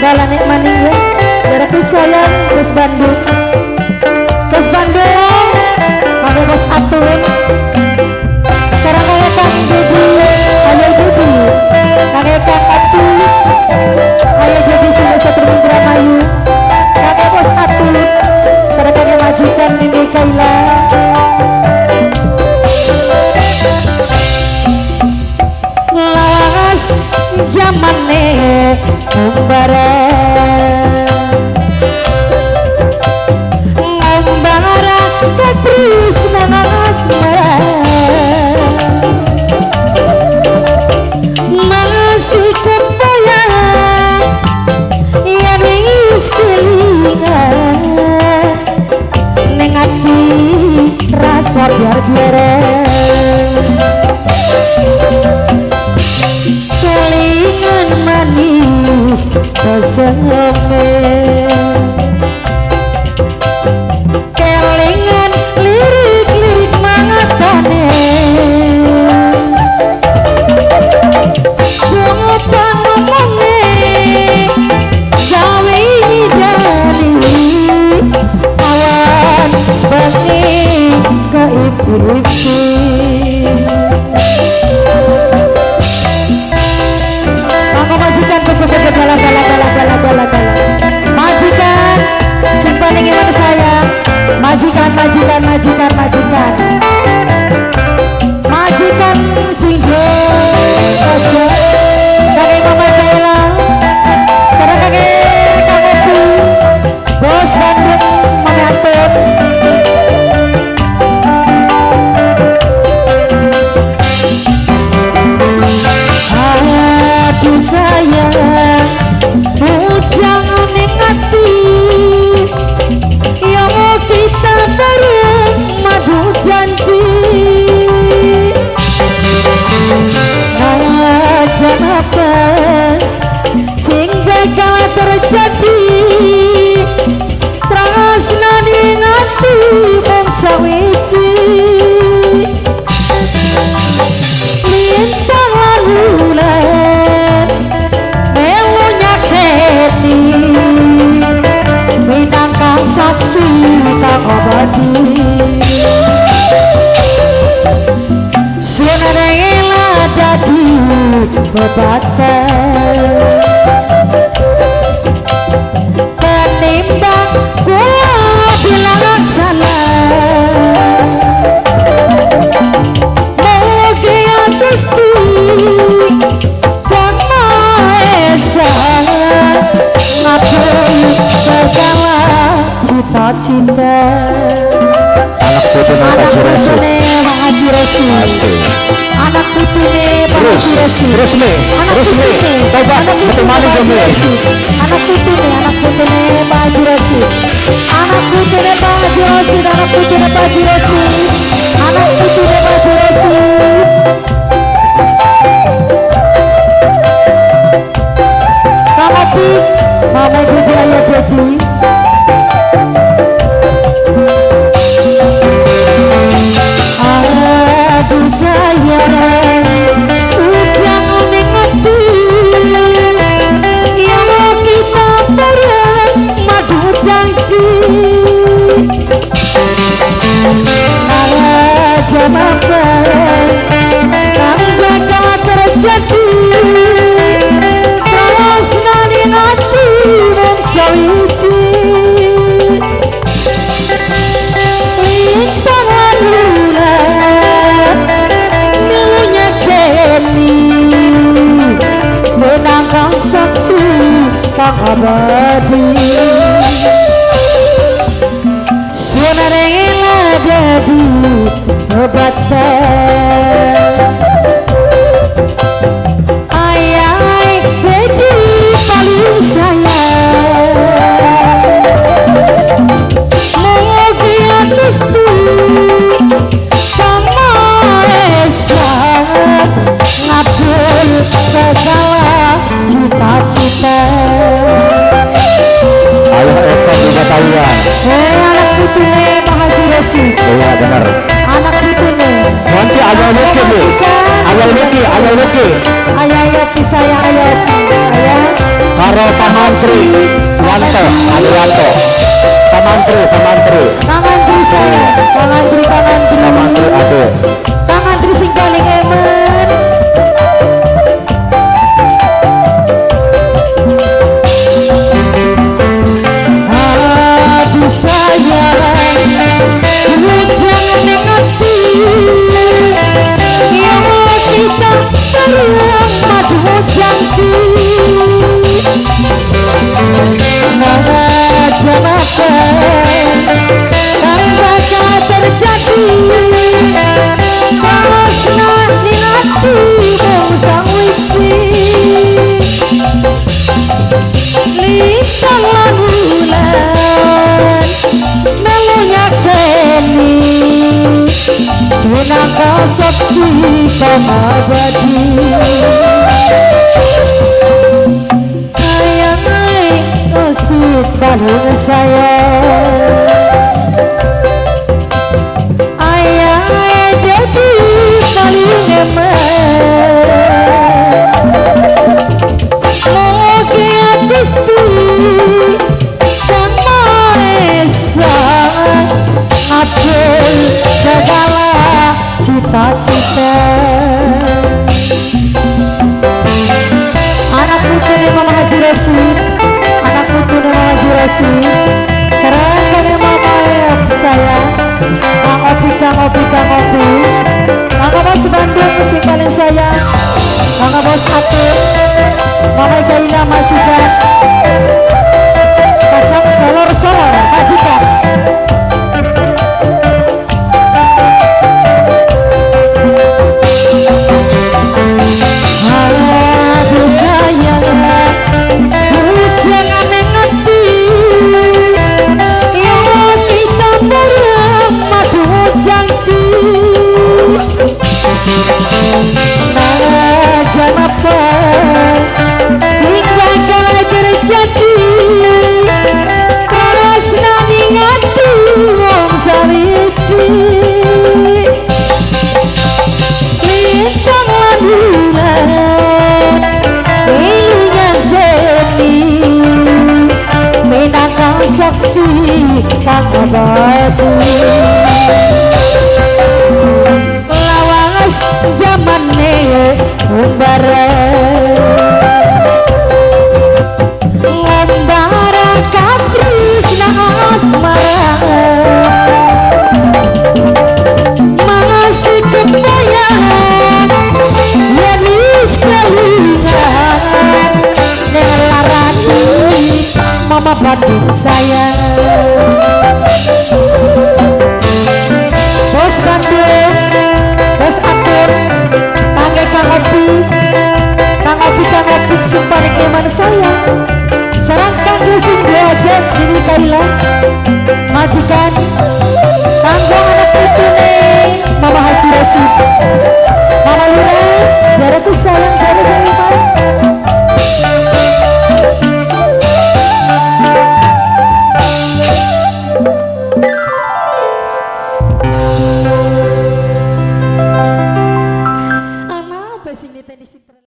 dalanek maning Darah sayang Bos Bandung Bos Bandung Mami Bos Atun Sarang kaya Dedi Ayo Dedi Kaya Kang Atu. Ayo Dedi Sudah Satu Indramayu Kaya Bos Atun Sarang kaya majikan Nini Kaila. Lawas zamane Umbara Umbara Love mê Majikan bebatan Bang Terus, Haji Resi terus, Mi. Anak Terus, Mi. putune, Coba, anak putune betul maling Bang dong, Mi. Haji Resi. Anak Anak putune Bang Haji Resi Anak Haji Resi Anak putune Bang Haji Anak putune Bang Haji Resi Mama Ibu Ayah Dedi Sunarela dadi Obatan benar anak itu nih nanti agak leki bu. Agak leki agak leki ayah yopi saya ayah yopi ayah karo pamantri. Yanto anu Yanto. Pamantri pamantri pamantri. abad ekspresi Serangkannya mama yang sayang Mang Opi Kang Opi Kang Opi Mang Bos Bandung si paling saya. Mang Bos Atur Mama Gaila Majikan